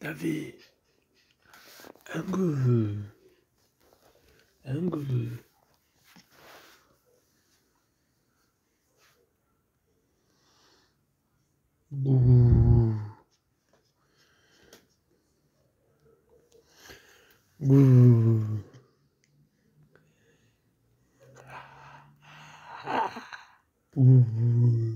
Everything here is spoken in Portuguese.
Davi. Angu. Angu. Ooh. Ooh.